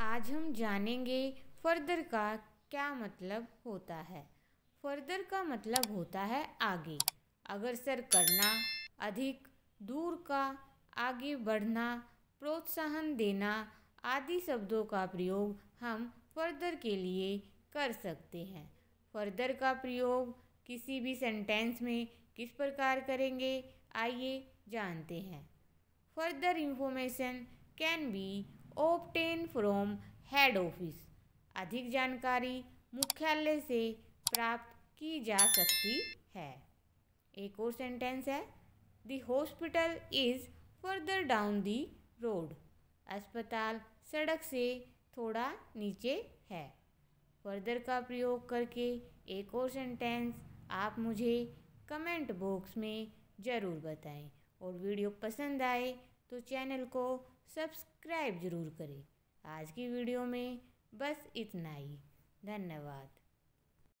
आज हम जानेंगे फर्दर का क्या मतलब होता है। फर्दर का मतलब होता है आगे। अग्रसर करना, अधिक दूर का, आगे बढ़ना, प्रोत्साहन देना आदि शब्दों का प्रयोग हम फर्दर के लिए कर सकते हैं। फर्दर का प्रयोग किसी भी सेंटेंस में किस प्रकार करेंगे, आइए जानते हैं। Further information can be obtained from head office अधिक जानकारी मुख्यालय से प्राप्त की जा सकती है। एक और सेंटेंस है the hospital is further down the road अस्पताल सड़क से थोड़ा नीचे है। फर्दर का प्रयोग करके एक और सेंटेंस आप मुझे कमेंट बॉक्स में ज़रूर बताएँ। और वीडियो पसंद आए तो चैनल को सब्सक्राइब ज़रूर करें। आज की वीडियो में बस इतना ही। धन्यवाद।